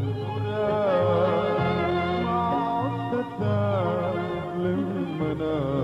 Lumina, master, Lumina.